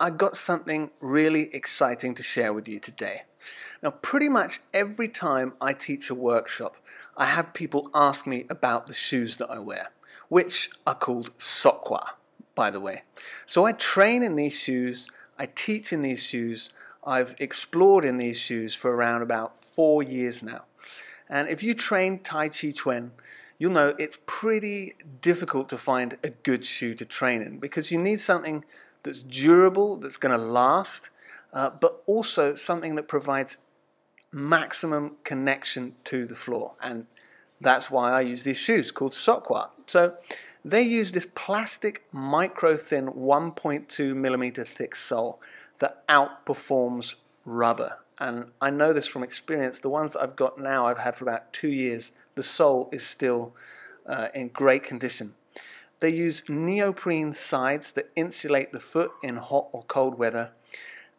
I got something really exciting to share with you today. Now, pretty much every time I teach a workshop, I have people ask me about the shoes that I wear, which are called Sockwa, by the way. So I train in these shoes, I teach in these shoes, I've explored in these shoes for around about four years now. And if you train Tai Chi Chuan, you'll know it's pretty difficult to find a good shoe to train in because you need something that's durable, that's going to last, uh, but also something that provides maximum connection to the floor. And that's why I use these shoes called Sockwa. So they use this plastic micro thin 1.2 millimeter thick sole that outperforms rubber. And I know this from experience. The ones that I've got now, I've had for about two years. The sole is still uh, in great condition. They use neoprene sides that insulate the foot in hot or cold weather.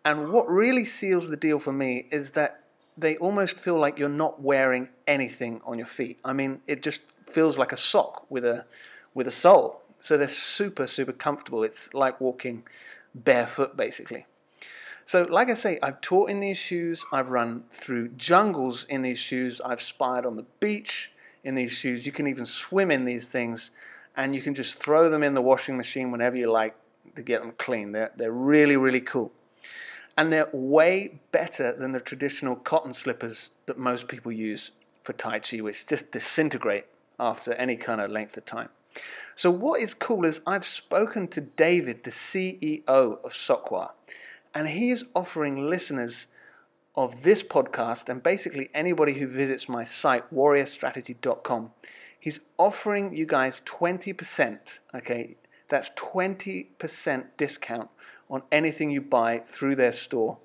And what really seals the deal for me is that they almost feel like you're not wearing anything on your feet. I mean, it just feels like a sock with a with a sole. So they're super super comfortable. It's like walking barefoot basically. So, like I say, I've taught in these shoes, I've run through jungles in these shoes, I've spied on the beach in these shoes. You can even swim in these things, and you can just throw them in the washing machine whenever you like to get them clean. They're, they're really, really cool. And they're way better than the traditional cotton slippers that most people use for Tai Chi, which just disintegrate after any kind of length of time. So, what is cool is I've spoken to David, the CEO of Sockwa, and he is offering listeners of this podcast and basically anybody who visits my site, warriorstrategy.com, he's offering you guys 20%. Okay, that's 20% discount on anything you buy through their store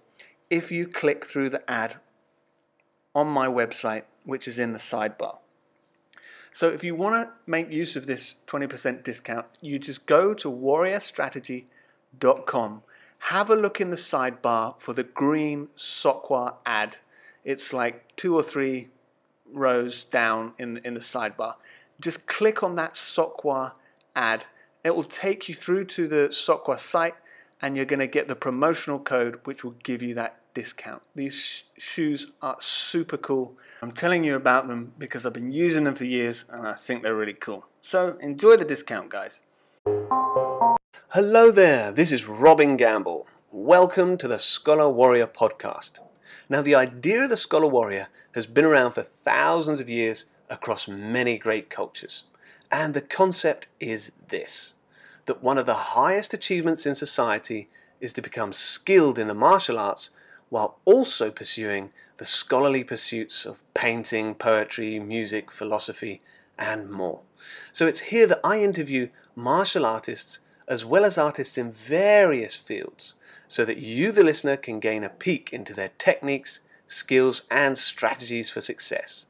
if you click through the ad on my website, which is in the sidebar. So if you want to make use of this 20% discount, you just go to warriorstrategy.com have a look in the sidebar for the green Sockwa ad. It's like two or three rows down in, in the sidebar. Just click on that Sockwa ad. It will take you through to the Sockwa site and you're going to get the promotional code which will give you that discount. These sh- shoes are super cool. I'm telling you about them because I've been using them for years and I think they're really cool. So enjoy the discount, guys. Hello there, this is Robin Gamble. Welcome to the Scholar Warrior podcast. Now, the idea of the Scholar Warrior has been around for thousands of years across many great cultures. And the concept is this that one of the highest achievements in society is to become skilled in the martial arts while also pursuing the scholarly pursuits of painting, poetry, music, philosophy, and more. So it's here that I interview martial artists as well as artists in various fields, so that you, the listener, can gain a peek into their techniques, skills, and strategies for success.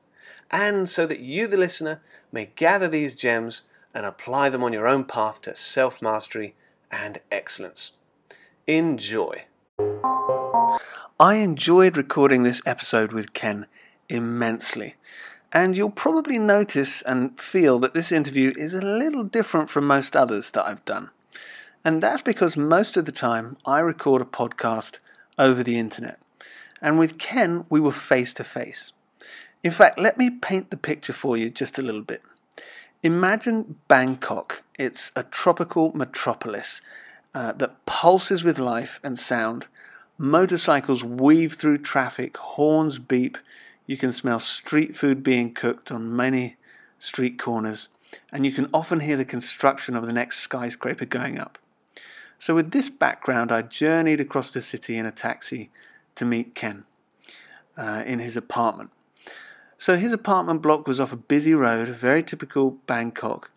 And so that you, the listener, may gather these gems and apply them on your own path to self mastery and excellence. Enjoy. I enjoyed recording this episode with Ken immensely. And you'll probably notice and feel that this interview is a little different from most others that I've done. And that's because most of the time I record a podcast over the internet. And with Ken, we were face to face. In fact, let me paint the picture for you just a little bit. Imagine Bangkok. It's a tropical metropolis uh, that pulses with life and sound. Motorcycles weave through traffic, horns beep. You can smell street food being cooked on many street corners, and you can often hear the construction of the next skyscraper going up. So, with this background, I journeyed across the city in a taxi to meet Ken uh, in his apartment. So, his apartment block was off a busy road, very typical Bangkok.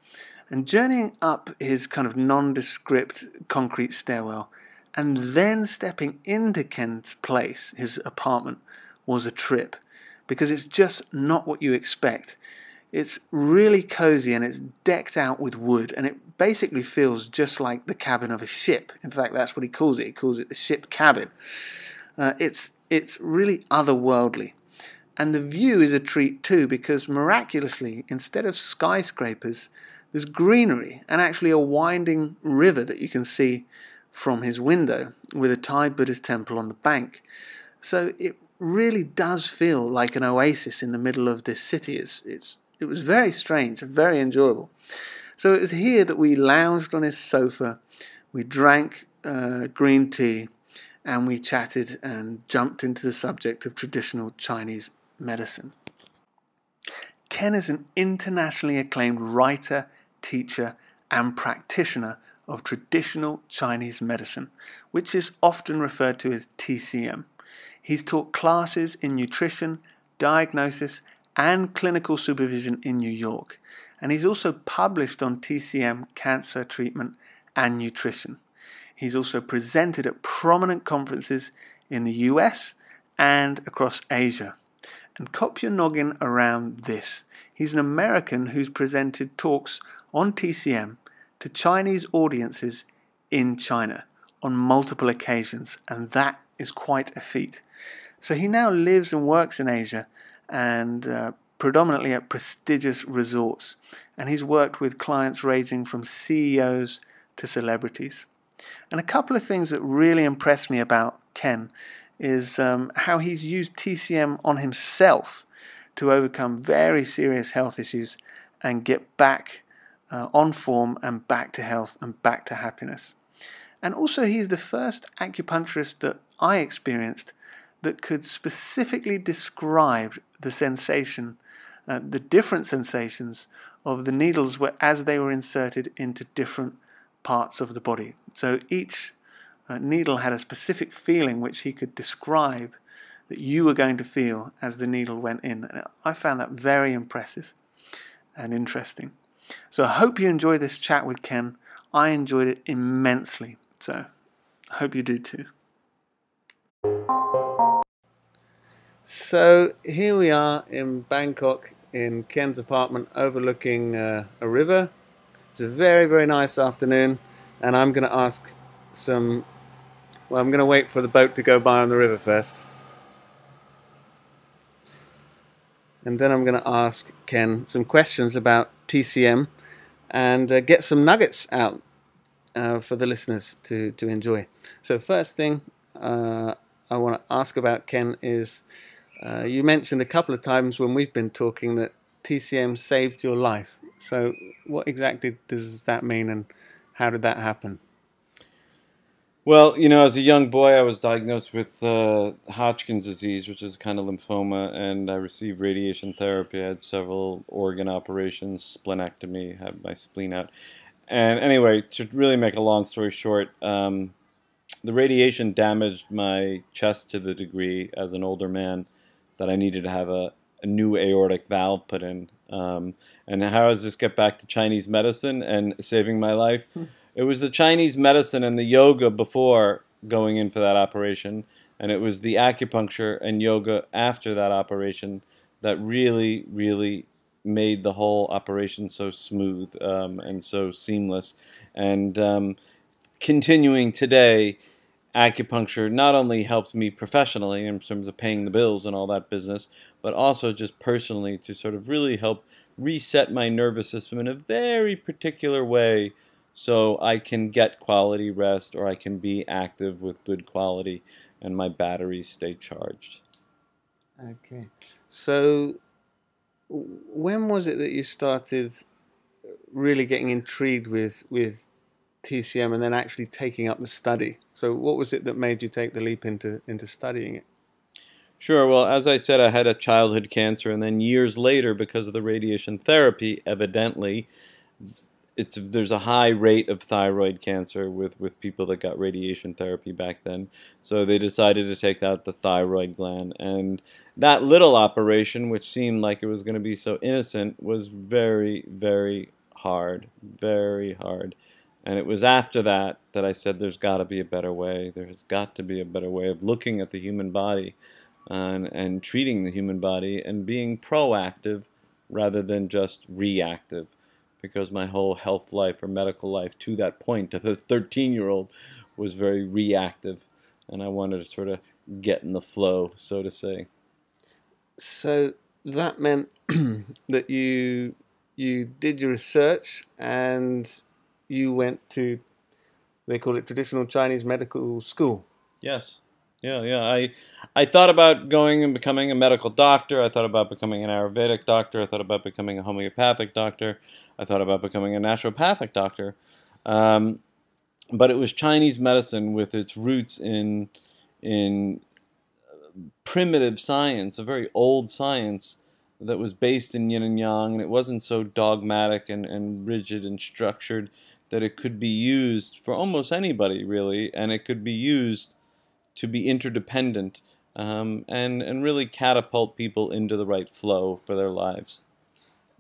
And journeying up his kind of nondescript concrete stairwell and then stepping into Ken's place, his apartment, was a trip because it's just not what you expect. It's really cozy and it's decked out with wood, and it basically feels just like the cabin of a ship. In fact, that's what he calls it. He calls it the ship cabin. Uh, it's it's really otherworldly, and the view is a treat too because miraculously, instead of skyscrapers, there's greenery and actually a winding river that you can see from his window with a Thai Buddhist temple on the bank. So it really does feel like an oasis in the middle of this city. It's, it's, it was very strange and very enjoyable. So it was here that we lounged on his sofa, we drank uh, green tea, and we chatted and jumped into the subject of traditional Chinese medicine. Ken is an internationally acclaimed writer, teacher, and practitioner of traditional Chinese medicine, which is often referred to as TCM. He's taught classes in nutrition, diagnosis, and clinical supervision in New York, and he's also published on TCM cancer treatment and nutrition. He's also presented at prominent conferences in the US and across Asia. And cop your noggin around this. He's an American who's presented talks on TCM to Chinese audiences in China on multiple occasions, and that is quite a feat. So he now lives and works in Asia and uh, predominantly at prestigious resorts, and he's worked with clients ranging from CEOs to celebrities. And a couple of things that really impressed me about Ken is um, how he's used TCM on himself to overcome very serious health issues and get back uh, on form and back to health and back to happiness. And also, he's the first acupuncturist that I experienced that could specifically describe the sensation, uh, the different sensations of the needles were, as they were inserted into different parts of the body. So each uh, needle had a specific feeling which he could describe that you were going to feel as the needle went in. And I found that very impressive and interesting. So I hope you enjoy this chat with Ken. I enjoyed it immensely. So I hope you do too. So here we are in Bangkok in Ken's apartment overlooking uh, a river. It's a very, very nice afternoon, and I'm going to ask some. Well, I'm going to wait for the boat to go by on the river first. And then I'm going to ask Ken some questions about TCM and uh, get some nuggets out uh, for the listeners to, to enjoy. So, first thing uh, I want to ask about Ken is uh, you mentioned a couple of times when we've been talking that TCM saved your life. So, what exactly does that mean and how did that happen? Well, you know, as a young boy, I was diagnosed with uh, Hodgkin's disease, which is kind of lymphoma, and I received radiation therapy. I had several organ operations, splenectomy, had my spleen out. And anyway, to really make a long story short, um, the radiation damaged my chest to the degree as an older man that I needed to have a, a new aortic valve put in. Um, and how does this get back to Chinese medicine and saving my life? Hmm. It was the Chinese medicine and the yoga before going in for that operation, and it was the acupuncture and yoga after that operation that really, really made the whole operation so smooth um, and so seamless. And um, continuing today, acupuncture not only helps me professionally in terms of paying the bills and all that business, but also just personally to sort of really help reset my nervous system in a very particular way so I can get quality rest or I can be active with good quality and my batteries stay charged. Okay. So when was it that you started really getting intrigued with with TCM and then actually taking up the study? So what was it that made you take the leap into into studying it? Sure. Well, as I said, I had a childhood cancer, and then years later, because of the radiation therapy, evidently, it's there's a high rate of thyroid cancer with with people that got radiation therapy back then. So they decided to take out the thyroid gland, and that little operation, which seemed like it was going to be so innocent, was very very hard, very hard. And it was after that that I said, "There's got to be a better way. There's got to be a better way of looking at the human body." Uh, and, and treating the human body and being proactive rather than just reactive because my whole health life or medical life to that point, to the 13 year old, was very reactive. And I wanted to sort of get in the flow, so to say. So that meant that you you did your research and you went to they call it traditional Chinese medical school. Yes. Yeah, yeah. I I thought about going and becoming a medical doctor. I thought about becoming an Ayurvedic doctor. I thought about becoming a homeopathic doctor. I thought about becoming a naturopathic doctor. Um, but it was Chinese medicine with its roots in in primitive science, a very old science that was based in yin and yang, and it wasn't so dogmatic and, and rigid and structured that it could be used for almost anybody, really, and it could be used to be interdependent um, and, and really catapult people into the right flow for their lives.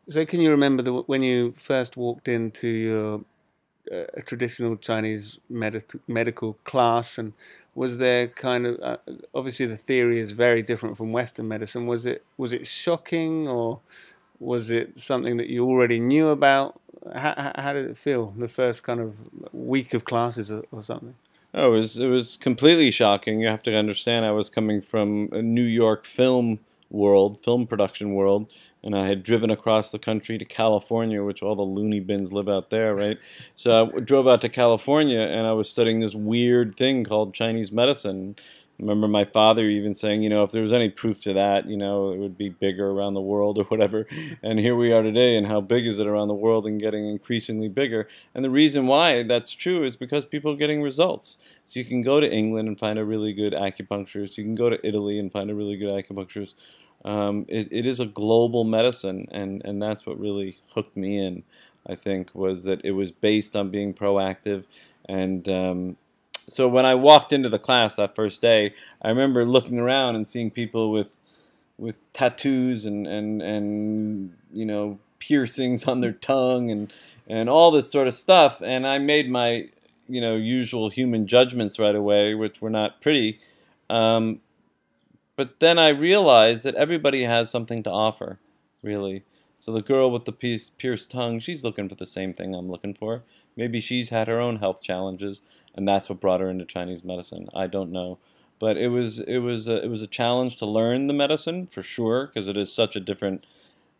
So, can you remember the, when you first walked into your a traditional Chinese med- medical class, and was there kind of uh, obviously the theory is very different from Western medicine. Was it was it shocking, or was it something that you already knew about? How, how did it feel the first kind of week of classes or, or something? Oh, it was it was completely shocking. You have to understand, I was coming from a New York film world, film production world, and I had driven across the country to California, which all the loony bins live out there, right? So I drove out to California, and I was studying this weird thing called Chinese medicine. Remember my father even saying, you know, if there was any proof to that, you know, it would be bigger around the world or whatever. And here we are today, and how big is it around the world and getting increasingly bigger? And the reason why that's true is because people are getting results. So you can go to England and find a really good acupuncturist. You can go to Italy and find a really good acupuncturist um, it, it is a global medicine, and, and that's what really hooked me in. I think was that it was based on being proactive, and um, so when I walked into the class that first day, I remember looking around and seeing people with with tattoos and and and you know piercings on their tongue and and all this sort of stuff, and I made my you know usual human judgments right away, which were not pretty. Um, but then I realized that everybody has something to offer, really. So the girl with the pierced tongue, she's looking for the same thing I'm looking for. Maybe she's had her own health challenges, and that's what brought her into Chinese medicine. I don't know, but it was it was a, it was a challenge to learn the medicine for sure because it is such a different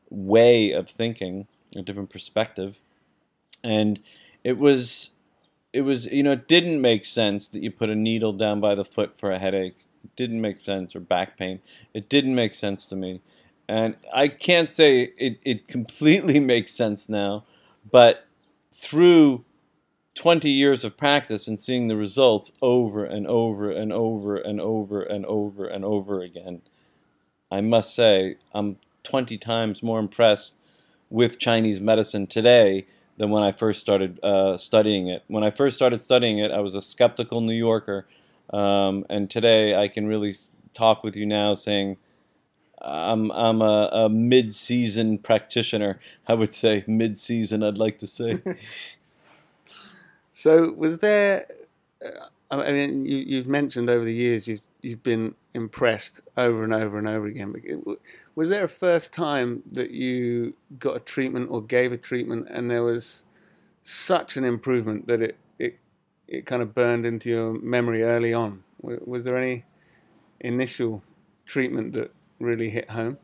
way of thinking, a different perspective, and it was it was you know it didn't make sense that you put a needle down by the foot for a headache it didn't make sense, or back pain. It didn't make sense to me. And I can't say it, it completely makes sense now, but through 20 years of practice and seeing the results over and over and over and over and over and over again, I must say I'm 20 times more impressed with Chinese medicine today than when I first started uh, studying it. When I first started studying it, I was a skeptical New Yorker um, and today I can really talk with you now saying I'm, I'm a, a mid-season practitioner. I would say mid-season, I'd like to say. so was there, uh, I mean, you, you've mentioned over the years you've, you've been impressed over and over and over again. Was there a first time that you got a treatment or gave a treatment and there was such an improvement that it it it kind of burned into your memory early on. Was there any initial treatment that really hit home?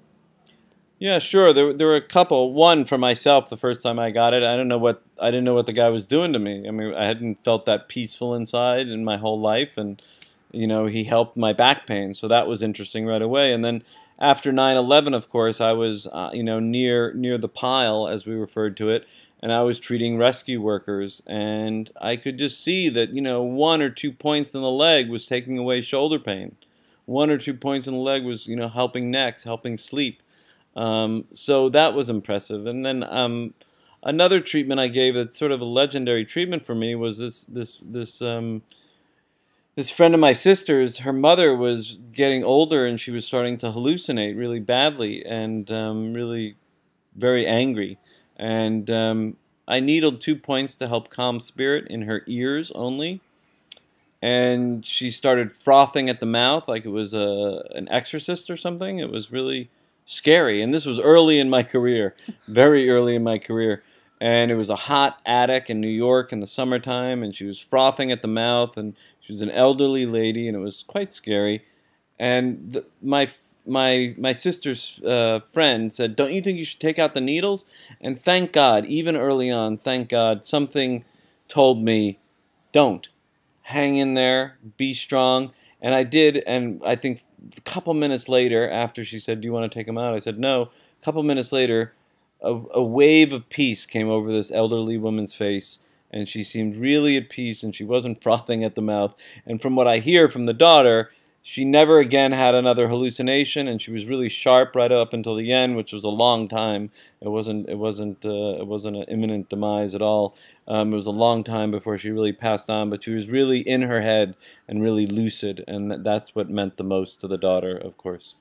Yeah, sure. There, there were a couple. One for myself, the first time I got it, I don't know what I didn't know what the guy was doing to me. I mean, I hadn't felt that peaceful inside in my whole life, and you know, he helped my back pain, so that was interesting right away. And then after 9/11, of course, I was uh, you know near near the pile, as we referred to it, and I was treating rescue workers, and I could just see that, you know, one or two points in the leg was taking away shoulder pain. One or two points in the leg was, you know, helping necks, helping sleep. Um, so that was impressive. And then um, another treatment I gave that's sort of a legendary treatment for me was this this this um, this friend of my sister's. Her mother was getting older and she was starting to hallucinate really badly and um, really very angry and um, I needled two points to help calm spirit in her ears only. And she started frothing at the mouth like it was a, an exorcist or something. It was really scary. And this was early in my career, very early in my career. And it was a hot attic in New York in the summertime, and she was frothing at the mouth, and she was an elderly lady, and it was quite scary. And the, my my my sister's uh, friend said, "Don't you think you should take out the needles?" And thank God, even early on, thank God, something told me, "Don't, hang in there, be strong. And I did, and I think a couple minutes later, after she said, Do you want to take him out? I said, No. A couple minutes later, a, a wave of peace came over this elderly woman's face, and she seemed really at peace, and she wasn't frothing at the mouth. And from what I hear from the daughter, she never again had another hallucination, and she was really sharp right up until the end, which was a long time. It wasn't. It wasn't. Uh, it wasn't an imminent demise at all. Um, it was a long time before she really passed on, but she was really in her head and really lucid, and th- that's what meant the most to the daughter, of course.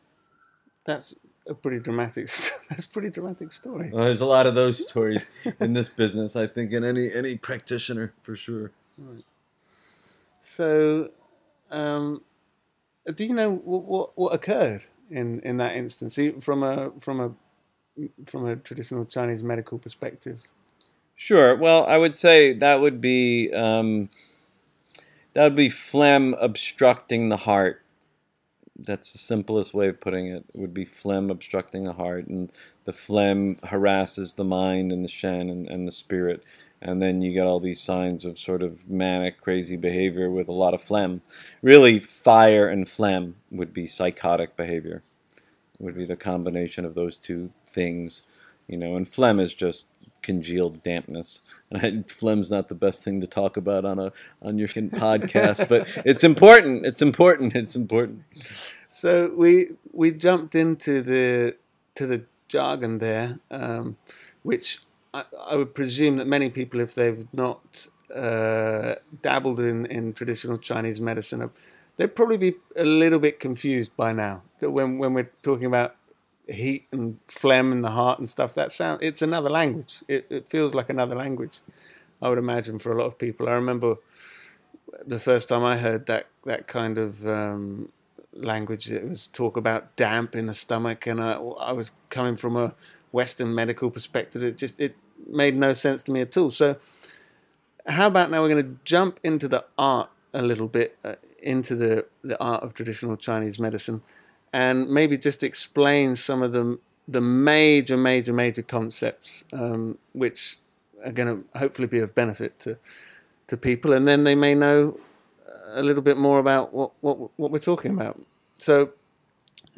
That's a pretty dramatic. That's a pretty dramatic story. Well, there's a lot of those stories in this business. I think in any any practitioner for sure. Right. So. Um, do you know what, what, what occurred in, in that instance from a from a from a traditional Chinese medical perspective? Sure. Well, I would say that would be um, that would be phlegm obstructing the heart. That's the simplest way of putting it. It would be phlegm obstructing the heart, and the phlegm harasses the mind and the shen and, and the spirit and then you get all these signs of sort of manic, crazy behavior with a lot of phlegm. Really, fire and phlegm would be psychotic behavior. Would be the combination of those two things, you know. And phlegm is just congealed dampness. And phlegm's not the best thing to talk about on a on your podcast, but it's important. It's important. It's important. So we we jumped into the to the jargon there, um, which I, I would presume that many people, if they've not uh, dabbled in, in traditional Chinese medicine, they'd probably be a little bit confused by now. That when when we're talking about heat and phlegm in the heart and stuff, that sound it's another language. It, it feels like another language. I would imagine for a lot of people. I remember the first time I heard that that kind of um, language. It was talk about damp in the stomach, and I, I was coming from a Western medical perspective. It just it made no sense to me at all. So, how about now we're going to jump into the art a little bit, uh, into the, the art of traditional Chinese medicine, and maybe just explain some of the, the major, major, major concepts um, which are going to hopefully be of benefit to, to people, and then they may know a little bit more about what, what, what we're talking about. So,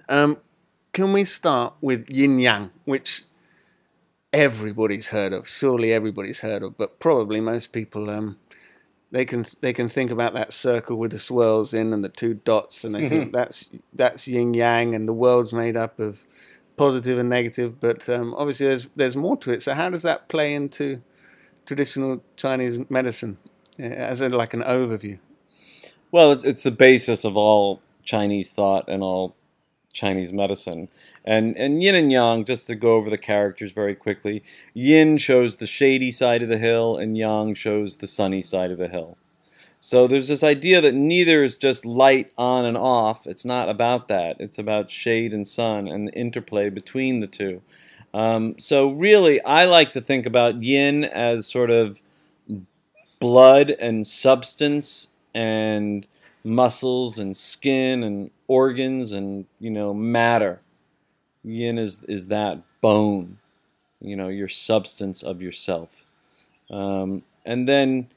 um, can we start with yin yang, which everybody's heard of. Surely everybody's heard of, but probably most people um, they can they can think about that circle with the swirls in and the two dots, and they mm-hmm. think that's that's yin yang, and the world's made up of positive and negative. But um, obviously, there's there's more to it. So how does that play into traditional Chinese medicine eh, as a, like an overview? Well, it's the basis of all Chinese thought and all Chinese medicine. And and yin and yang, just to go over the characters very quickly. Yin shows the shady side of the hill, and yang shows the sunny side of the hill. So there's this idea that neither is just light on and off. It's not about that. It's about shade and sun and the interplay between the two. Um, so really, I like to think about yin as sort of blood and substance and muscles and skin and organs and you know matter yin is is that bone, you know, your substance of yourself, um, and then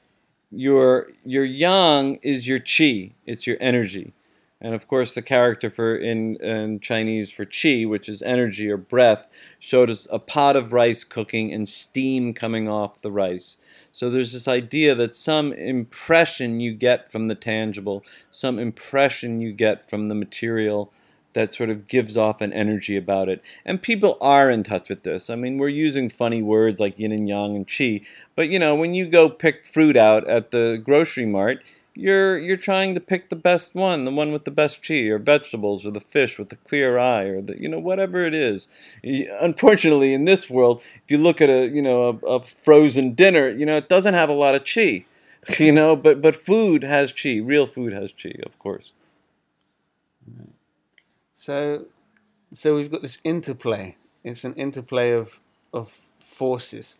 your your yang is your qi. It's your energy, and of course the character for in, in Chinese for qi, which is energy or breath, showed us a pot of rice cooking and steam coming off the rice. So there's this idea that some impression you get from the tangible, some impression you get from the material that sort of gives off an energy about it. And people are in touch with this. I mean, we're using funny words like yin and yang and qi, but you know, when you go pick fruit out at the grocery mart, you're you're trying to pick the best one, the one with the best qi, or vegetables, or the fish with the clear eye, or the you know whatever it is. Unfortunately, in this world, if you look at a you know a, a frozen dinner, you know it doesn't have a lot of qi, you know. But but food has qi. Real food has qi, of course. So, so we've got this interplay. It's an interplay of of forces.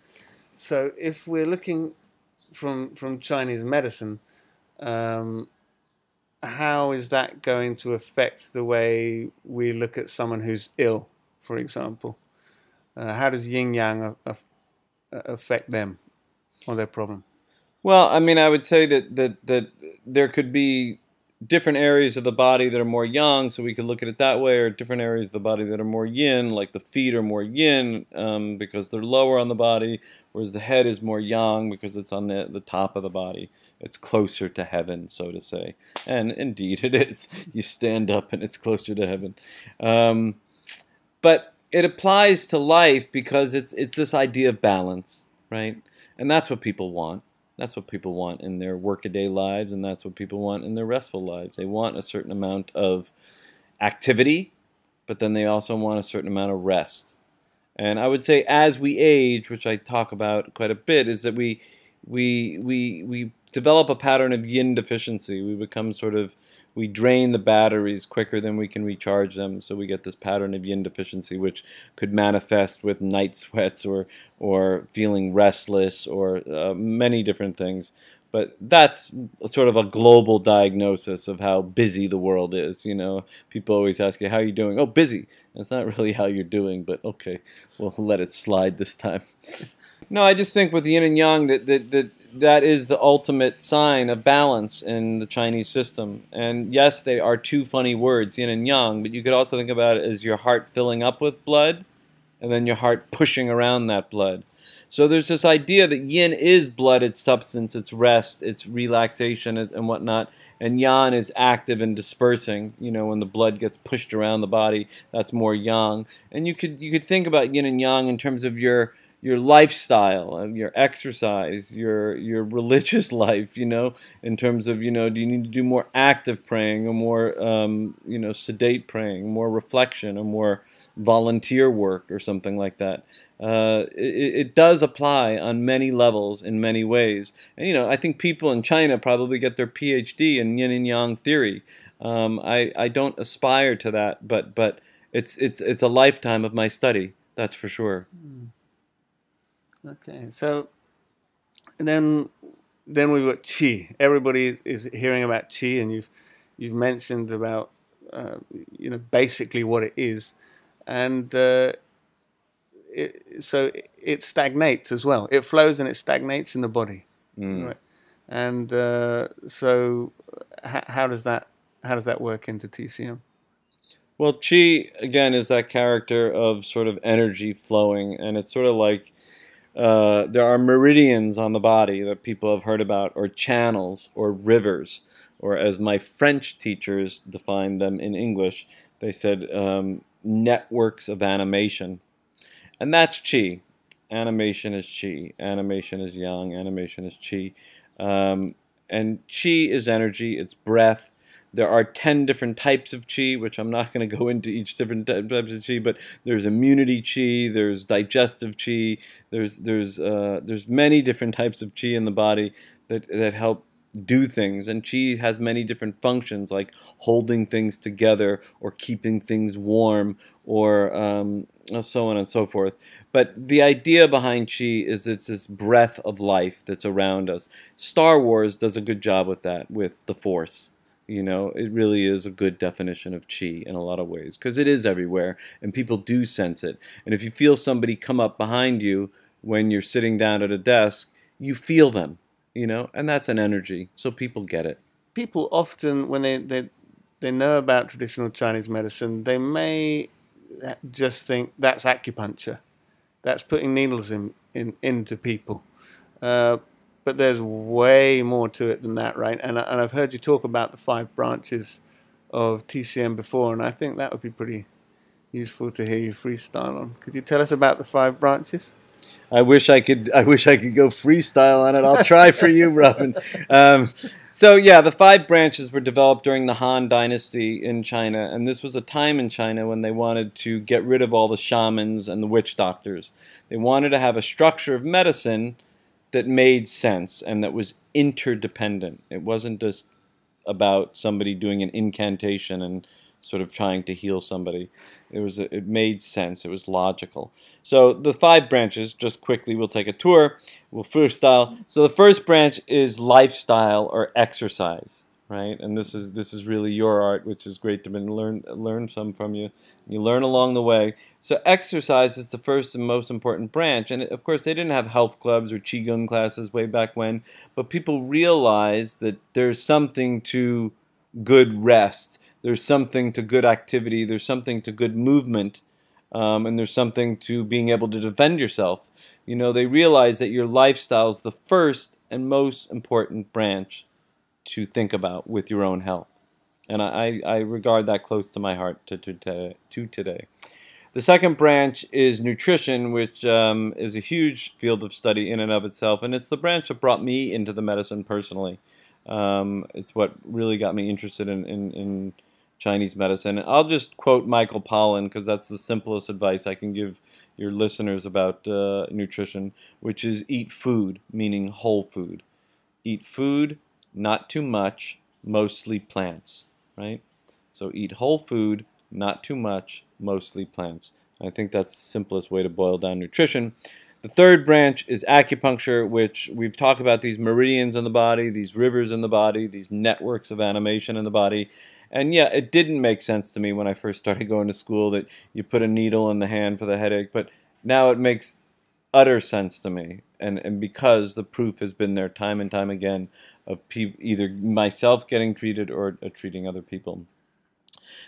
So if we're looking from from Chinese medicine, um, how is that going to affect the way we look at someone who's ill, for example? Uh, how does yin yang affect them or their problem? Well, I mean, I would say that that that there could be different areas of the body that are more yang, so we could look at it that way, or different areas of the body that are more yin, like the feet are more yin um, because they're lower on the body, whereas the head is more yang because it's on the, the top of the body. It's closer to heaven, so to say. And indeed it is. You stand up and it's closer to heaven. Um, but it applies to life because it's, it's this idea of balance, right? And that's what people want. That's what people want in their workaday lives, and that's what people want in their restful lives. They want a certain amount of activity, but then they also want a certain amount of rest. And I would say as we age, which I talk about quite a bit, is that we we we we develop a pattern of yin deficiency. We become sort of, we drain the batteries quicker than we can recharge them. So we get this pattern of yin deficiency, which could manifest with night sweats or, or feeling restless or uh, many different things. But that's sort of a global diagnosis of how busy the world is. You know, people always ask you, how are you doing? Oh, busy. It's not really how you're doing, but okay, we'll let it slide this time. No, I just think with yin and yang that, that, that that is the ultimate sign of balance in the Chinese system. And yes, they are two funny words, yin and yang, but you could also think about it as your heart filling up with blood and then your heart pushing around that blood. So there's this idea that yin is blood, its substance, its rest, its relaxation and whatnot, and yang is active and dispersing. You know, when the blood gets pushed around the body, that's more yang. And you could you could think about yin and yang in terms of your your lifestyle, and your exercise, your your religious life, you know, in terms of you know, do you need to do more active praying or more um, you know sedate praying, more reflection, or more volunteer work or something like that. Uh, it, it, does apply on many levels in many ways. And you know, I think people in China probably get their PhD in yin and yang theory. Um, I I don't aspire to that, but but it's it's it's a lifetime of my study. That's for sure. Mm. Okay, so then then we've got qi. Everybody is hearing about qi, and you've you've mentioned about uh, you know basically what it is, and uh, it, so it stagnates as well. It flows and it stagnates in the body, mm. right? And uh, so how does that how does that work into TCM? Well, chi again is that character of sort of energy flowing, and it's sort of like uh, there are meridians on the body that people have heard about, or channels, or rivers, or as my French teachers defined them in English, they said um, networks of animation. And that's chi. Animation is chi. Animation is yang. Animation is chi. Um, and chi is energy, it's breath, there are 10 different types of qi, which I'm not going to go into each different types of qi, but there's immunity qi, there's digestive qi, there's there's uh, there's many different types of qi in the body that that help do things. And qi has many different functions like holding things together or keeping things warm or um, so on and so forth. But the idea behind qi is it's this breath of life that's around us. Star wars does a good job with that with the force you know, it really is a good definition of chi in a lot of ways because it is everywhere and people do sense it. And if you feel somebody come up behind you when you're sitting down at a desk, you feel them, you know, and that's an energy. So people get it. People often, when they, they, they know about traditional Chinese medicine, they may just think that's acupuncture. That's putting needles in, in into people. Uh, but there's way more to it than that, right? And, and I've heard you talk about the five branches of TCM before, and I think that would be pretty useful to hear you freestyle on. Could you tell us about the five branches? I wish I could. I wish I could go freestyle on it. I'll try for you, Robin. Um, so yeah, the five branches were developed during the Han Dynasty in China, and this was a time in China when they wanted to get rid of all the shamans and the witch doctors. They wanted to have a structure of medicine that made sense and that was interdependent. It wasn't just about somebody doing an incantation and sort of trying to heal somebody. It was it made sense. It was logical. So the five branches, just quickly, we'll take a tour. We'll first style. So the first branch is lifestyle or exercise. Right? And this is this is really your art, which is great to learn learn some from you. You learn along the way. So exercise is the first and most important branch. And of course, they didn't have health clubs or qigong classes way back when, but people realized that there's something to good rest. There's something to good activity. There's something to good movement. Um, and there's something to being able to defend yourself. You know, they realize that your lifestyle is the first and most important branch to think about with your own health. And I, I regard that close to my heart to, to, to today. The second branch is nutrition, which um, is a huge field of study in and of itself, and it's the branch that brought me into the medicine personally. Um, it's what really got me interested in, in, in Chinese medicine. I'll just quote Michael Pollan because that's the simplest advice I can give your listeners about uh, nutrition, which is eat food, meaning whole food. Eat food not too much, mostly plants, right? So eat whole food, not too much, mostly plants. I think that's the simplest way to boil down nutrition. The third branch is acupuncture, which we've talked about these meridians in the body, these rivers in the body, these networks of animation in the body. And yeah, it didn't make sense to me when I first started going to school that you put a needle in the hand for the headache, but now it makes utter sense to me and, and because the proof has been there time and time again of either myself getting treated or uh, treating other people.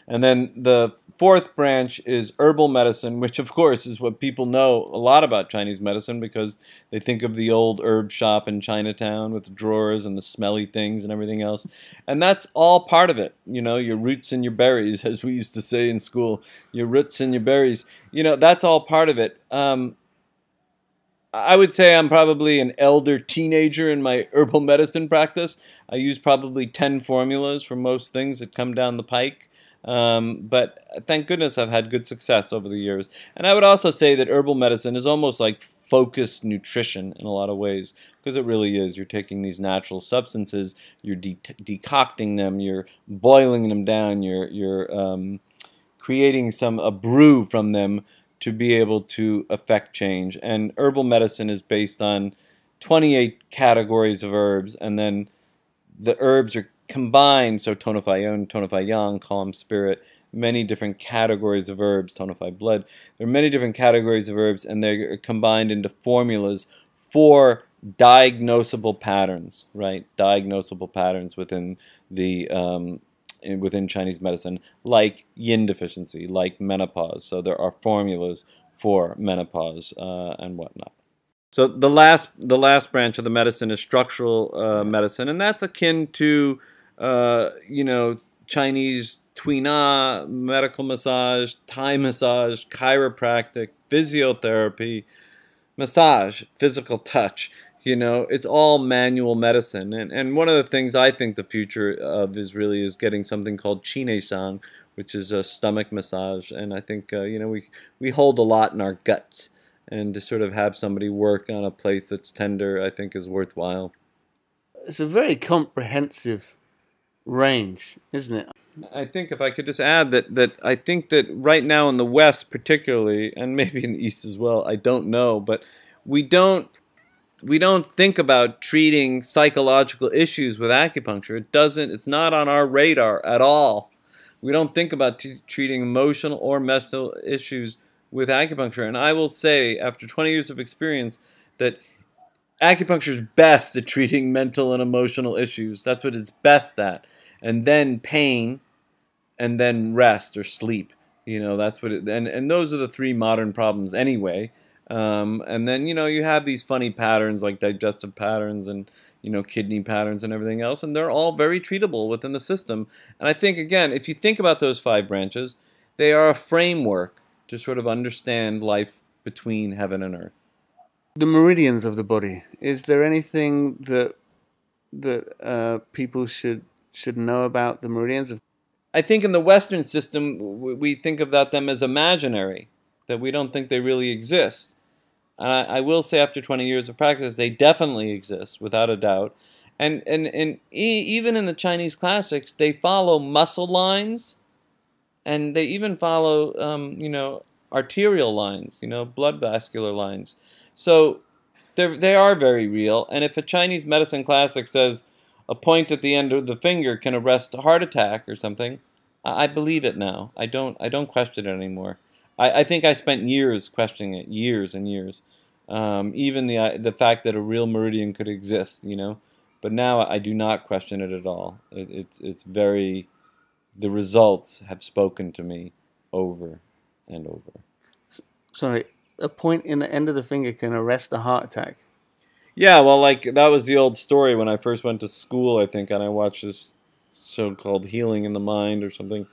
And then the fourth branch is herbal medicine, which of course is what people know a lot about Chinese medicine because they think of the old herb shop in Chinatown with the drawers and the smelly things and everything else. And that's all part of it. You know, your roots and your berries, as we used to say in school, your roots and your berries. You know, that's all part of it. Um, I would say I'm probably an elder teenager in my herbal medicine practice. I use probably 10 formulas for most things that come down the pike. Um, but thank goodness I've had good success over the years. And I would also say that herbal medicine is almost like focused nutrition in a lot of ways, because it really is. You're taking these natural substances, you're de decocting them, you're boiling them down, you're, you're um, creating some a brew from them to be able to affect change. And herbal medicine is based on 28 categories of herbs, and then the herbs are combined, so tonify yin, tonify yang, calm spirit, many different categories of herbs, tonify blood. There are many different categories of herbs, and they're combined into formulas for diagnosable patterns, right? Diagnosable patterns within the um, within Chinese medicine, like yin deficiency, like menopause. So there are formulas for menopause uh, and whatnot. So the last the last branch of the medicine is structural uh, medicine, and that's akin to uh, you know Chinese Tui Na, medical massage, Thai massage, chiropractic, physiotherapy, massage, physical touch. You know, it's all manual medicine. And, and one of the things I think the future of is really is getting something called Shang, which is a stomach massage. And I think, uh, you know, we, we hold a lot in our guts. And to sort of have somebody work on a place that's tender, I think is worthwhile. It's a very comprehensive range, isn't it? I think if I could just add that, that I think that right now in the West particularly, and maybe in the East as well, I don't know, but we don't we don't think about treating psychological issues with acupuncture. It doesn't, it's not on our radar at all. We don't think about treating emotional or mental issues with acupuncture. And I will say, after 20 years of experience, that acupuncture is best at treating mental and emotional issues. That's what it's best at. And then pain, and then rest or sleep. You know, that's what it, and, and those are the three modern problems anyway. Um, and then, you know, you have these funny patterns like digestive patterns and, you know, kidney patterns and everything else, and they're all very treatable within the system. And I think, again, if you think about those five branches, they are a framework to sort of understand life between heaven and earth. The meridians of the body. Is there anything that that uh, people should should know about the meridians? Of I think in the Western system, we think about them as imaginary, that we don't think they really exist. And I, I, will say after 20 years of practice, they definitely exist, without a doubt. And, and, and e even in the Chinese classics, they follow muscle lines, and they even follow, um, you know, arterial lines, you know, blood vascular lines. So they they are very real. And if a Chinese medicine classic says, a point at the end of the finger can arrest a heart attack or something, I, I believe it now. I don't I don't question it anymore. I, I think I spent years questioning it, years and years. Um, even the uh, the fact that a real meridian could exist, you know. But now I do not question it at all. It, it's it's very, the results have spoken to me over and over. Sorry, a point in the end of the finger can arrest a heart attack. Yeah, well, like that was the old story when I first went to school, I think, and I watched this show called Healing in the Mind or something.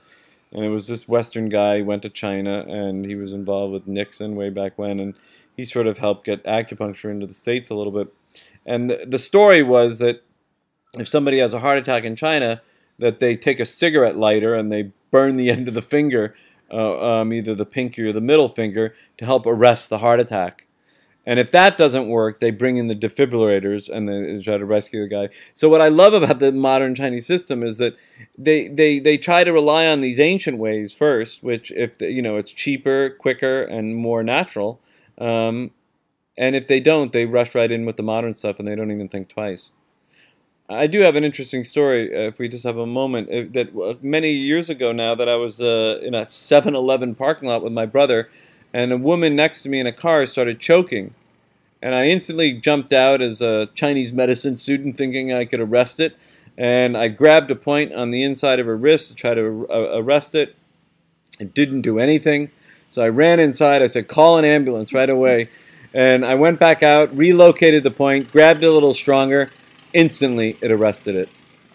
And it was this Western guy went to China and he was involved with Nixon way back when, and he sort of helped get acupuncture into the states a little bit. And the, the story was that if somebody has a heart attack in China, that they take a cigarette lighter and they burn the end of the finger, uh, um, either the pinky or the middle finger, to help arrest the heart attack. And if that doesn't work, they bring in the defibrillators and they try to rescue the guy. So what I love about the modern Chinese system is that they they they try to rely on these ancient ways first, which if the, you know it's cheaper, quicker, and more natural. Um, and if they don't, they rush right in with the modern stuff and they don't even think twice. I do have an interesting story, uh, if we just have a moment, uh, that uh, many years ago now that I was uh, in a 7-Eleven parking lot with my brother, and a woman next to me in a car started choking. And I instantly jumped out as a Chinese medicine student thinking I could arrest it. And I grabbed a point on the inside of her wrist to try to uh, arrest it. It didn't do anything. So I ran inside. I said, call an ambulance right away. And I went back out, relocated the point, grabbed it a little stronger, instantly it arrested it.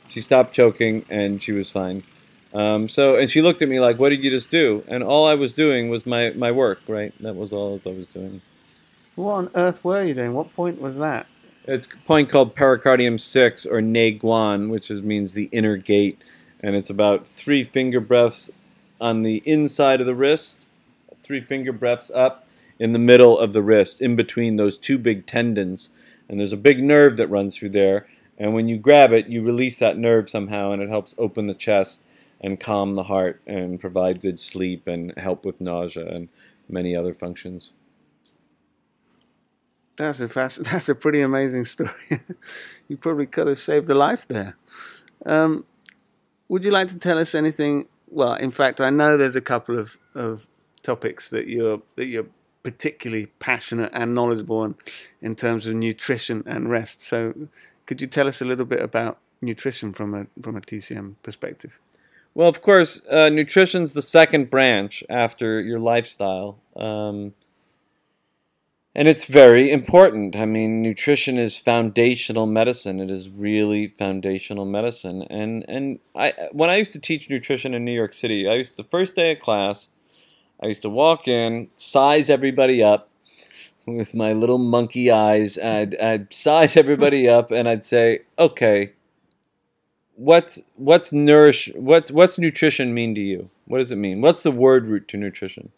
She stopped choking and she was fine. Um, so, and she looked at me like, "What did you just do?" And all I was doing was my my work, right? That was all that I was doing. What on earth were you doing? What point was that? It's a point called pericardium six or Nei Guan, which is, means the inner gate, and it's about three finger breaths on the inside of the wrist, three finger breaths up in the middle of the wrist, in between those two big tendons and there's a big nerve that runs through there. And when you grab it, you release that nerve somehow, and it helps open the chest and calm the heart and provide good sleep and help with nausea and many other functions. That's a fast, that's a pretty amazing story. you probably could have saved a life there. Um, would you like to tell us anything? Well, in fact, I know there's a couple of, of topics that you're that you're particularly passionate and knowledgeable in, in terms of nutrition and rest. So, could you tell us a little bit about nutrition from a from a TCM perspective? Well, of course, uh, nutrition's the second branch after your lifestyle. Um, and it's very important. I mean, nutrition is foundational medicine. It is really foundational medicine. And and I when I used to teach nutrition in New York City, I used the first day of class, I used to walk in, size everybody up with my little monkey eyes. I'd, I'd size everybody up and I'd say, okay, what's what's nourish what's what's nutrition mean to you? What does it mean? What's the word root to nutrition?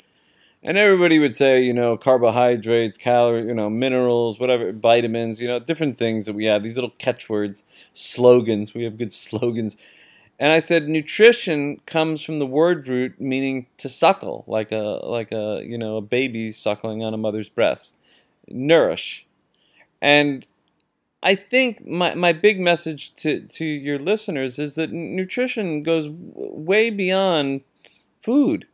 And everybody would say, you know, carbohydrates, calories, you know, minerals, whatever, vitamins, you know, different things that we have. These little catchwords, slogans. We have good slogans. And I said nutrition comes from the word root meaning to suckle, like a like a you know a baby suckling on a mother's breast. Nourish. And I think my, my big message to, to your listeners is that nutrition goes way beyond food.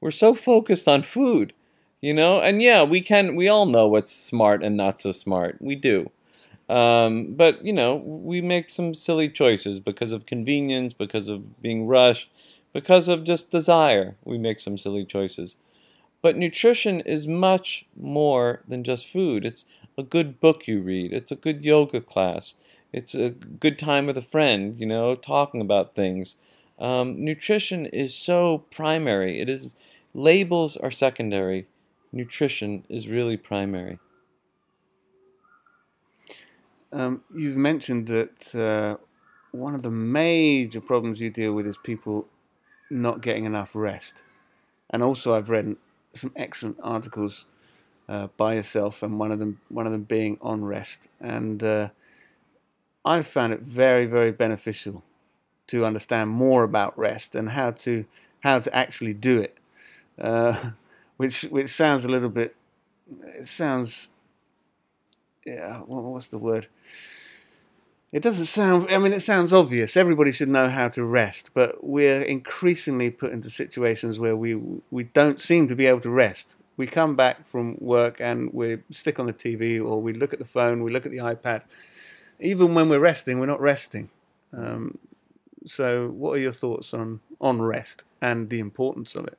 We're so focused on food, you know? And yeah, we can we all know what's smart and not so smart. We do. Um, but you know, we make some silly choices because of convenience, because of being rushed, because of just desire. We make some silly choices. But nutrition is much more than just food. It's a good book you read. It's a good yoga class. It's a good time with a friend, you know, talking about things. Um, nutrition is so primary. It is labels are secondary. Nutrition is really primary. Um, you've mentioned that uh, one of the major problems you deal with is people not getting enough rest. And also, I've read some excellent articles uh, by yourself, and one of them, one of them being on rest. And uh, I've found it very, very beneficial to understand more about rest and how to how to actually do it. Uh, which which sounds a little bit. It sounds yeah, what's the word? It doesn't sound, I mean, it sounds obvious. Everybody should know how to rest, but we're increasingly put into situations where we, we don't seem to be able to rest. We come back from work and we stick on the TV or we look at the phone, we look at the iPad. Even when we're resting, we're not resting. Um, so, what are your thoughts on, on rest and the importance of it?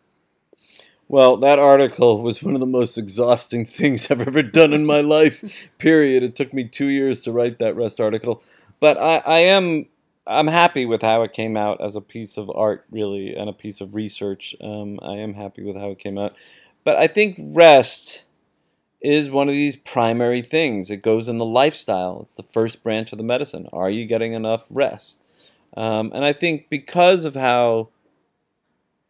Well, that article was one of the most exhausting things I've ever done in my life. Period. It took me two years to write that rest article, but I, I am I'm happy with how it came out as a piece of art, really, and a piece of research. Um, I am happy with how it came out, but I think rest is one of these primary things. It goes in the lifestyle. It's the first branch of the medicine. Are you getting enough rest? Um, and I think because of how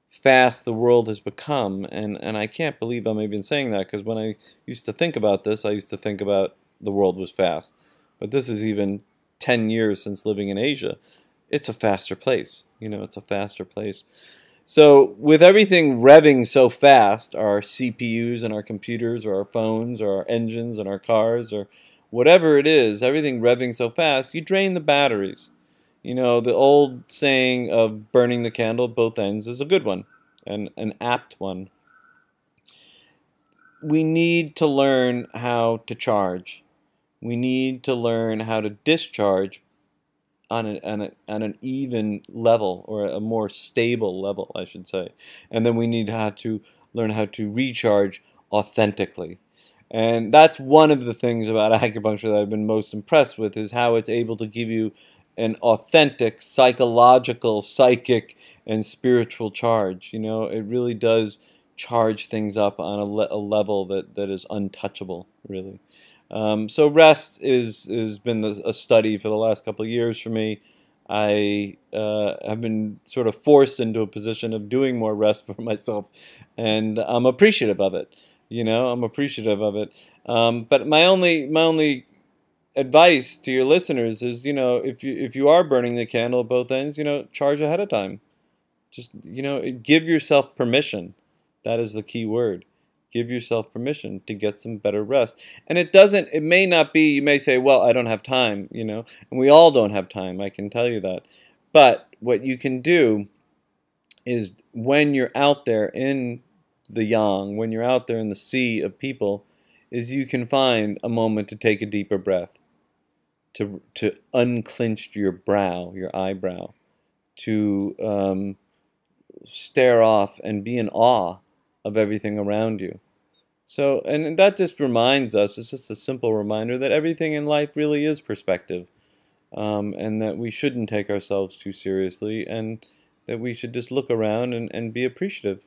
fast the world has become. And, and I can't believe I'm even saying that because when I used to think about this, I used to think about the world was fast. But this is even 10 years since living in Asia. It's a faster place. You know, it's a faster place. So with everything revving so fast, our CPUs and our computers or our phones or our engines and our cars or whatever it is, everything revving so fast, you drain the batteries. You know, the old saying of burning the candle at both ends is a good one and an apt one. We need to learn how to charge. We need to learn how to discharge on, a, on, a, on an even level or a more stable level, I should say. And then we need how to learn how to recharge authentically. And that's one of the things about acupuncture that I've been most impressed with is how it's able to give you an authentic psychological, psychic, and spiritual charge. You know, it really does charge things up on a, le a level that, that is untouchable, really. Um, so rest is has been a study for the last couple of years for me. I uh, have been sort of forced into a position of doing more rest for myself, and I'm appreciative of it. You know, I'm appreciative of it. Um, but my only my only advice to your listeners is, you know, if you if you are burning the candle at both ends, you know, charge ahead of time. Just you know, give yourself permission. That is the key word. Give yourself permission to get some better rest. And it doesn't it may not be you may say, well, I don't have time, you know. And we all don't have time, I can tell you that. But what you can do is when you're out there in the yang, when you're out there in the sea of people, is you can find a moment to take a deeper breath to to unclench your brow, your eyebrow, to um, stare off and be in awe of everything around you. So, and that just reminds us, it's just a simple reminder that everything in life really is perspective. Um, and that we shouldn't take ourselves too seriously, and that we should just look around and, and be appreciative.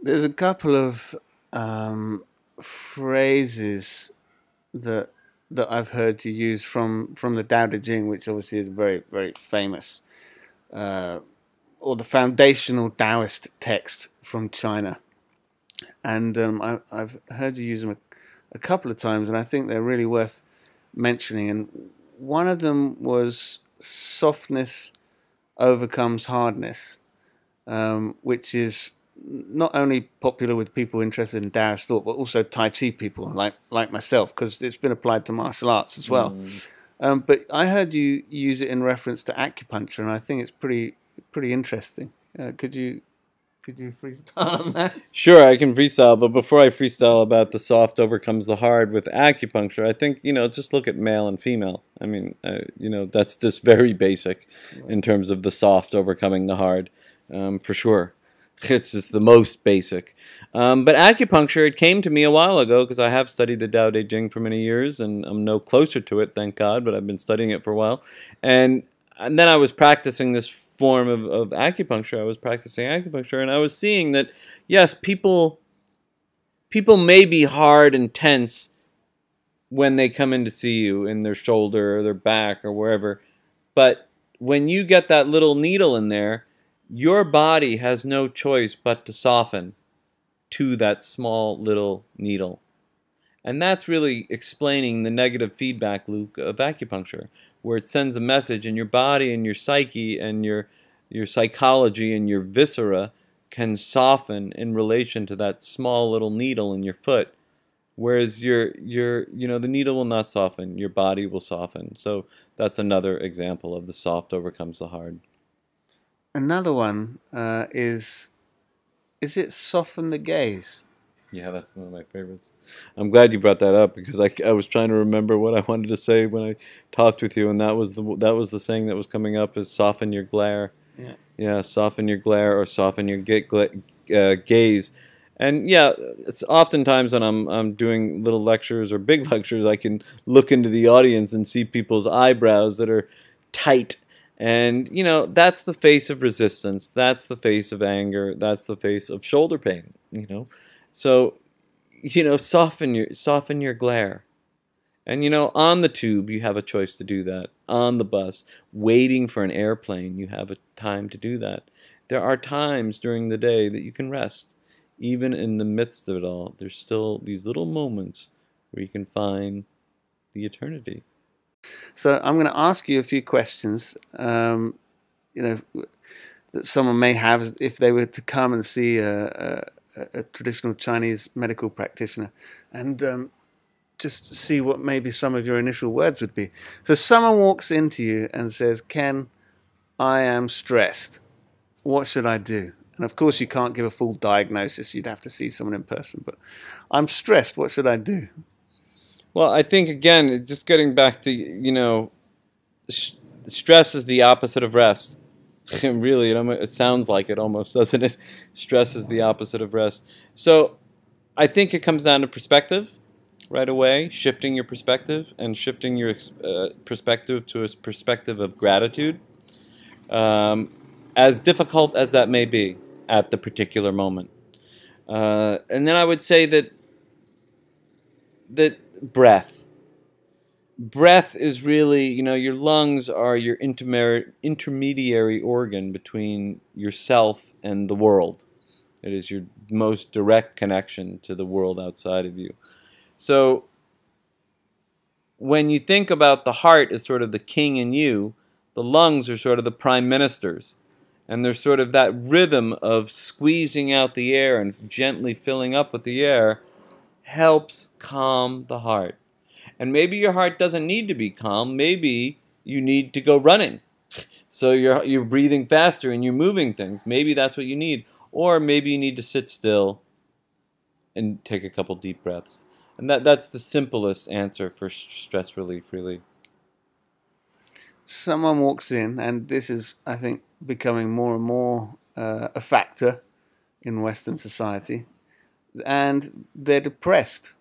There's a couple of um, phrases that that I've heard you use from from the Tao Te Ching, which obviously is very very famous, uh, or the foundational Taoist text from China, and um, I, have heard you use them a, a, couple of times, and I think they're really worth mentioning. And one of them was softness overcomes hardness, um, which is not only popular with people interested in Taoist thought, but also Tai Chi people like like myself, because it's been applied to martial arts as well. Mm. Um, but I heard you use it in reference to acupuncture, and I think it's pretty pretty interesting. Uh, could you could you freestyle on that? Sure, I can freestyle. But before I freestyle about the soft overcomes the hard with acupuncture, I think you know just look at male and female. I mean, uh, you know that's just very basic right. in terms of the soft overcoming the hard, um, for sure. It's just the most basic. Um, but acupuncture, it came to me a while ago because I have studied the Tao Te Ching for many years and I'm no closer to it, thank God, but I've been studying it for a while. And, and then I was practicing this form of, of acupuncture. I was practicing acupuncture and I was seeing that, yes, people, people may be hard and tense when they come in to see you in their shoulder or their back or wherever. But when you get that little needle in there, your body has no choice but to soften to that small little needle. And that's really explaining the negative feedback loop of acupuncture, where it sends a message and your body and your psyche and your, your psychology and your viscera can soften in relation to that small little needle in your foot Whereas your your you know the needle will not soften, your body will soften. So that's another example of the soft overcomes the hard. Another one uh, is is it soften the gaze? Yeah, that's one of my favorites. I'm glad you brought that up because I, I was trying to remember what I wanted to say when I talked with you, and that was the that was the saying that was coming up is soften your glare. Yeah. Yeah, soften your glare or soften your gla- uh, gaze. And yeah, it's oftentimes when I'm I'm doing little lectures or big lectures, I can look into the audience and see people's eyebrows that are tight. And you know, that's the face of resistance. That's the face of anger. That's the face of shoulder pain, you know. So, you know, soften your soften your glare. And you know, on the tube you have a choice to do that. On the bus, waiting for an airplane, you have a time to do that. There are times during the day that you can rest. Even in the midst of it all, there's still these little moments where you can find the eternity. So I'm going to ask you a few questions. Um, you know that someone may have if they were to come and see a, a, a traditional Chinese medical practitioner, and um, just see what maybe some of your initial words would be. So someone walks into you and says, "Ken, I am stressed. What should I do?" And of course, you can't give a full diagnosis. You'd have to see someone in person. But I'm stressed. What should I do? Well, I think again, just getting back to you know, stress is the opposite of rest. really, it, it sounds like it almost, doesn't it? Stress is the opposite of rest. So, I think it comes down to perspective, right away. Shifting your perspective and shifting your uh, perspective to a perspective of gratitude, um, as difficult as that may be at the particular moment. Uh, and then I would say that that breath breath is really, you know, your lungs are your intermediary organ between yourself and the world. It is your most direct connection to the world outside of you. So when you think about the heart as sort of the king in you, the lungs are sort of the prime ministers. And there's sort of that rhythm of squeezing out the air and gently filling up with the air helps calm the heart. And maybe your heart doesn't need to be calm. Maybe you need to go running. So you're, you're breathing faster and you're moving things. Maybe that's what you need. Or maybe you need to sit still and take a couple deep breaths. And that, that's the simplest answer for stress relief, really. Someone walks in, and this is, I think, becoming more and more uh, a factor in Western society, and they're depressed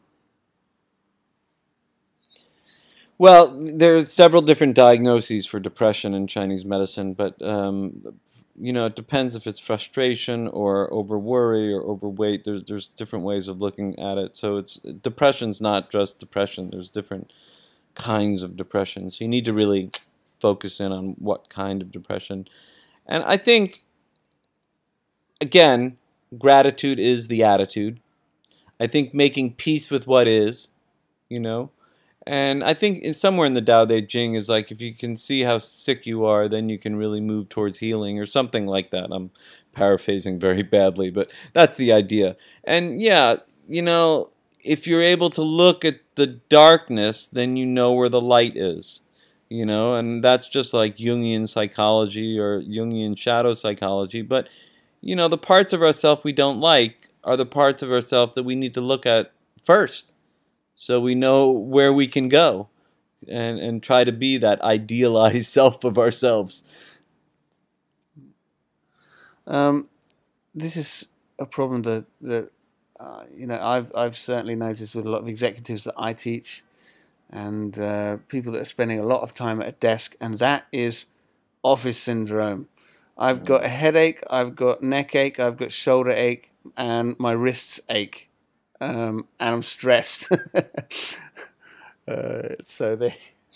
Well, there are several different diagnoses for depression in Chinese medicine, but um, you know it depends if it's frustration or over worry or overweight. There's there's different ways of looking at it. So it's depression's not just depression. There's different kinds of depression. So you need to really focus in on what kind of depression. And I think again, gratitude is the attitude. I think making peace with what is, you know, and I think in somewhere in the Tao Te Ching is like if you can see how sick you are, then you can really move towards healing or something like that. I'm paraphrasing very badly, but that's the idea. And yeah, you know, if you're able to look at the darkness, then you know where the light is. You know, and that's just like Jungian psychology or Jungian shadow psychology. But, you know, the parts of ourself we don't like are the parts of ourself that we need to look at first so we know where we can go and, and try to be that idealized self of ourselves. Um, this is a problem that, that uh, you know I've I've certainly noticed with a lot of executives that I teach and uh, people that are spending a lot of time at a desk, and that is office syndrome. I've got a headache, I've got neck ache, I've got shoulder ache, and my wrists ache um, and I'm stressed. uh, so they.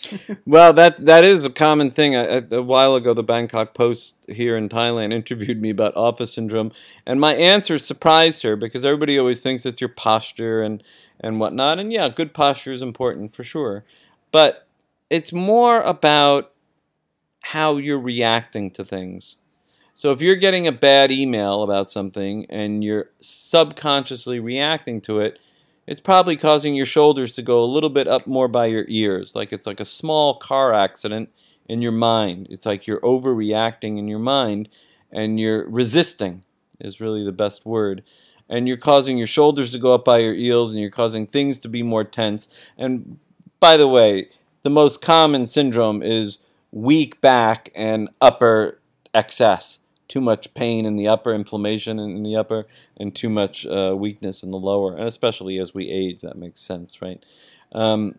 well, that that is a common thing. A, a, while ago, the Bangkok Post here in Thailand interviewed me about office syndrome, and my answer surprised her because everybody always thinks it's your posture and and whatnot. And yeah, good posture is important for sure, but it's more about how you're reacting to things. So if you're getting a bad email about something and you're subconsciously reacting to it, it's probably causing your shoulders to go a little bit up more by your ears. Like it's like a small car accident in your mind. It's like you're overreacting in your mind and you're resisting, is really the best word. And you're causing your shoulders to go up by your ears and you're causing things to be more tense. And by the way, the most common syndrome is weak back and upper excess too much pain in the upper, inflammation in the upper, and too much uh, weakness in the lower. And especially as we age, that makes sense, right? Um,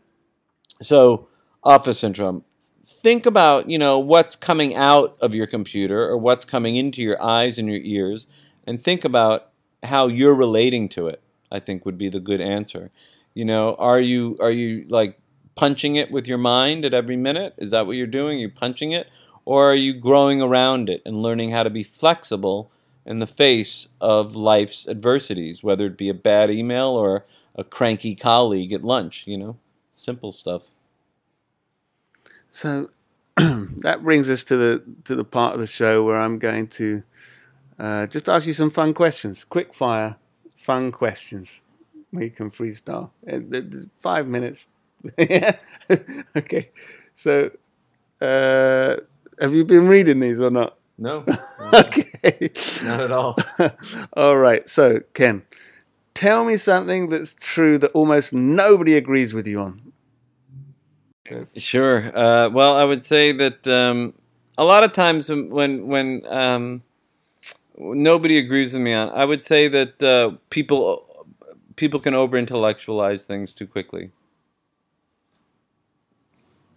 so, office syndrome. Think about, you know, what's coming out of your computer or what's coming into your eyes and your ears, and think about how you're relating to it. I think would be the good answer. You know, are you are you like punching it with your mind at every minute? Is that what you're doing? Are you punching it? Or are you growing around it and learning how to be flexible in the face of life's adversities, whether it be a bad email or a cranky colleague at lunch, you know? Simple stuff. So that brings us to the to the part of the show where I'm going to uh, just ask you some fun questions, quick fire, fun questions. You can freestyle. Uh, five minutes. okay. So uh, have you been reading these or not? No. okay. Not at all. all right. So, Ken, tell me something that's true that almost nobody agrees with you on. Sure. Uh, well, I would say that um, a lot of times when when um, nobody agrees with me on, I would say that uh, people people can over intellectualize things too quickly.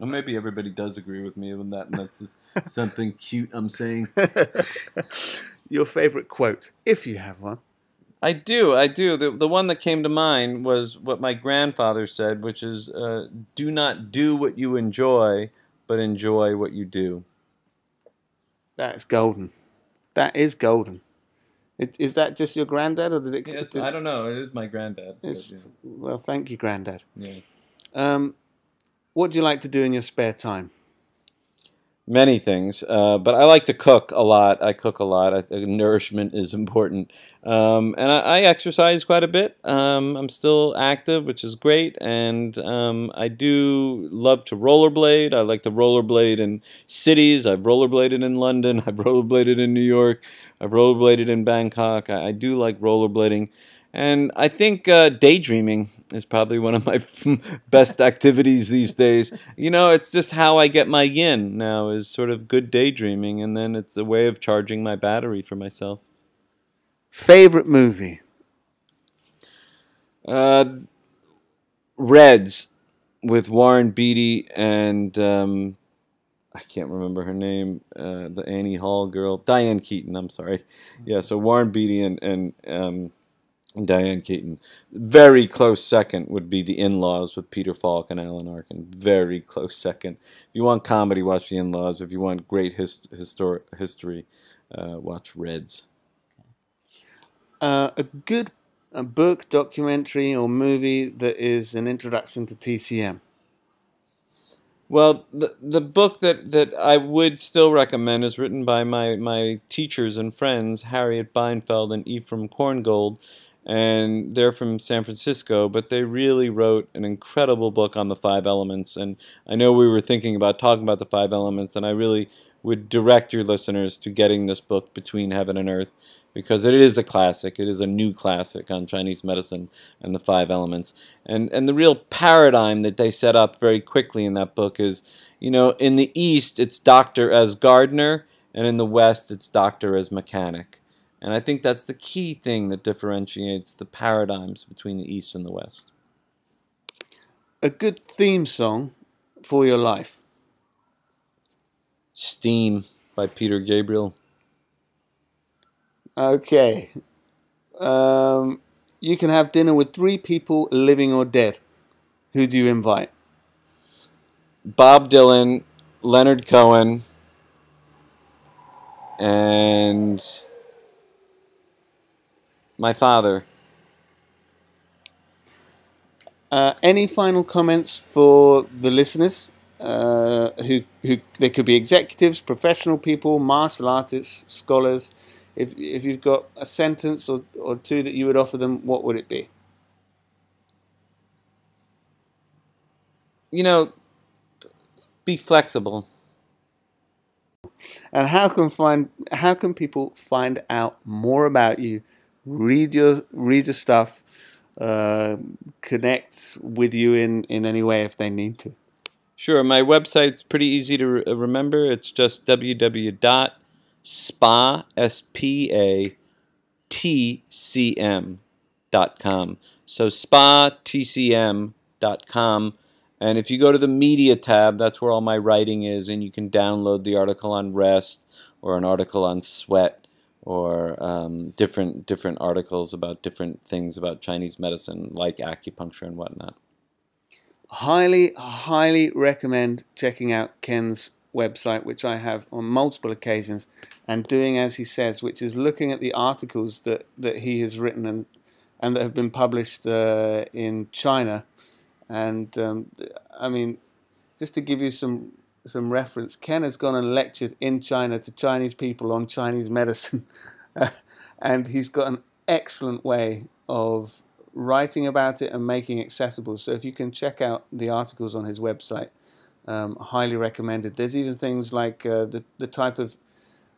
Well, maybe everybody does agree with me on that, and that's just something cute I'm saying. Your favorite quote, if you have one. I do, I do. The, the one that came to mind was what my grandfather said, which is uh, do not do what you enjoy, but enjoy what you do. That's golden. That is golden. It, is that just your granddad, or did it? Yes, did, I don't know. It is my granddad. But, yeah. Well, thank you, granddad. Yeah. Um, what do you like to do in your spare time? Many things, uh, but I like to cook a lot. I cook a lot. I, nourishment is important, um, and I, I, exercise quite a bit. Um, I'm still active, which is great, and um, I do love to rollerblade. I like to rollerblade in cities. I've rollerbladed in London. I've rollerbladed in New York. I've rollerbladed in Bangkok. I, I do like rollerblading. And I think uh, daydreaming is probably one of my best activities these days. You know, it's just how I get my yin now is sort of good daydreaming, and then it's a way of charging my battery for myself. Favorite movie? Uh, Reds with Warren Beatty and um, I can't remember her name, uh, the Annie Hall girl, Diane Keaton. I'm sorry. Yeah, so Warren Beatty and and um, Diane Keaton. Very close second would be The In-Laws with Peter Falk and Alan Arkin. Very close second. If you want comedy, watch The In-Laws. If you want great hist histor history, uh, watch Reds. Uh, a good a book, documentary, or movie that is an introduction to TCM. Well, the the book that, that I would still recommend is written by my, my teachers and friends, Harriet Beinfield and Efrem Korngold, and they're from San Francisco, but they really wrote an incredible book on the five elements. And I know we were thinking about talking about the five elements, and I really would direct your listeners to getting this book, Between Heaven and Earth, because it is a classic. It is a new classic on Chinese medicine and the five elements. And, and the real paradigm that they set up very quickly in that book is, you know, in the East, it's doctor as gardener, and in the West, it's doctor as mechanic. And I think that's the key thing that differentiates the paradigms between the East and the West. A good theme song for your life? Steam by Peter Gabriel. Okay. Um, you can have dinner with three people, living or dead. Who do you invite? Bob Dylan, Leonard Cohen, and my father. Uh, any final comments for the listeners? Uh, who, who they could be executives, professional people, martial artists, scholars. If if you've got a sentence or, or two that you would offer them, what would it be? you know, be flexible. And how can find how can people find out more about you? Read your read your stuff, uh, connect with you in in any way if they need to. Sure, my website's pretty easy to re- remember. It's just www.spa s p a t c m dot com. So spa-tcm.com. And if you go to the media tab, that's where all my writing is, and you can download the article on rest or an article on sweat or um, different different articles about different things about Chinese medicine, like acupuncture and whatnot. Highly, highly recommend checking out Ken's website, which I have on multiple occasions, and doing as he says, which is looking at the articles that, that he has written and and that have been published uh, in China. And um, I mean, just to give you some some reference, Ken has gone and lectured in China to Chinese people on Chinese medicine, and he's got an excellent way of writing about it and making it accessible. So if you can check out the articles on his website, um, highly recommended. There's even things like uh, the the type of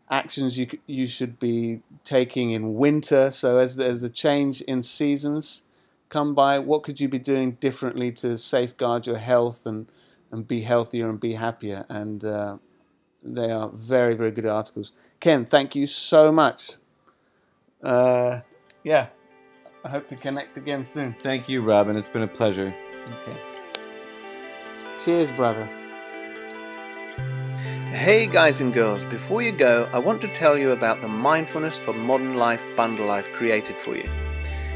actions you you should be taking in winter. So as as the change in seasons come by, what could you be doing differently to safeguard your health and and be healthier and be happier? And uh, they are very very good articles. Ken, thank you so much. Uh, yeah, I hope to connect again soon. Thank you, Robin. It's been a pleasure. Okay. Cheers, brother. Hey guys and girls, before you go, I want to tell you about the Mindfulness for Modern Life bundle I've created for you.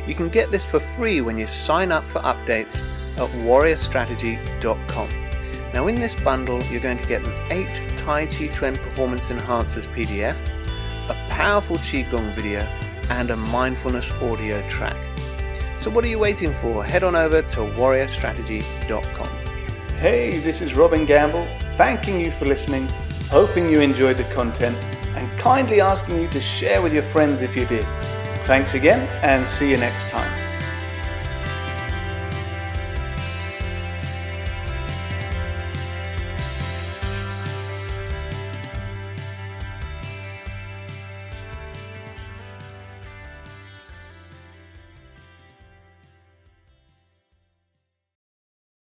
You can get this for free when you sign up for updates at warriorstrategy.com. Now, in this bundle, you're going to get an 8 Tai Chi Chuan Performance Enhancers PDF, a powerful Qigong video, and a mindfulness audio track. So, what are you waiting for? Head on over to warriorstrategy.com. Hey, this is Robin Gamble, thanking you for listening, hoping you enjoyed the content, and kindly asking you to share with your friends if you did. Thanks again, and see you next time.